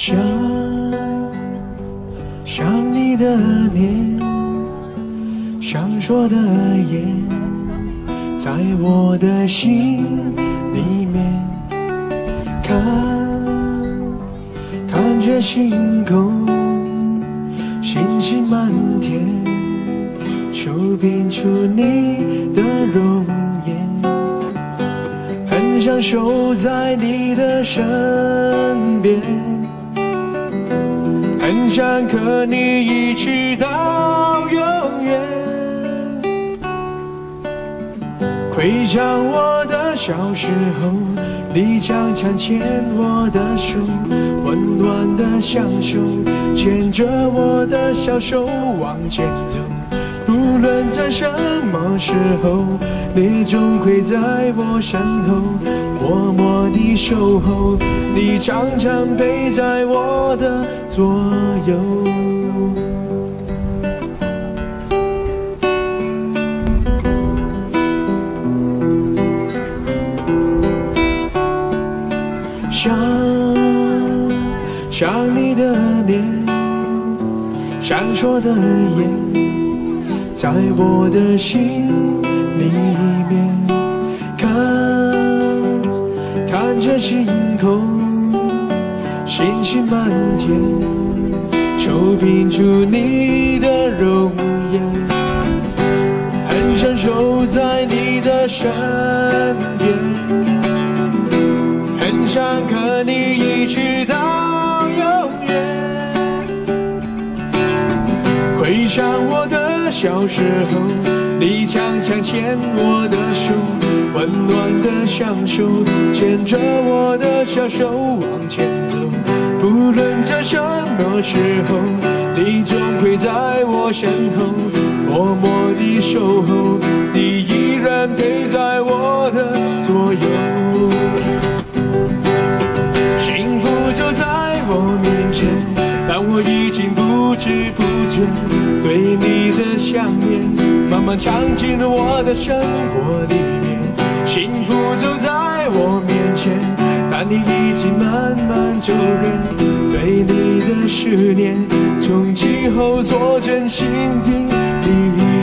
想想你的脸，想说的言，在我的心里面，看看着星空，星星满天，手边出你的容颜，很想守在你的身边。很想和你一直到永远。回想我的小时候，你常常牵我的手，温暖的相守，牵着我的小手往前走。不论在什么时候，你总会在我身后默默地守候。你常常陪在我的左右。想想你的脸，闪烁的眼。在我的心里面，看着星空，星星满天，手拼出你的容颜，很想守在你的身边，很想和你一直到永远。回想我的。小时候，你常常牵我的手，温暖的相守，牵着我的小手往前走。不论在什么时候，你总会在我身后默默的守候，你慢慢藏进了我的生活里面，幸福就在我面前，但你已经慢慢走远。对你的思念，从今后做真心的离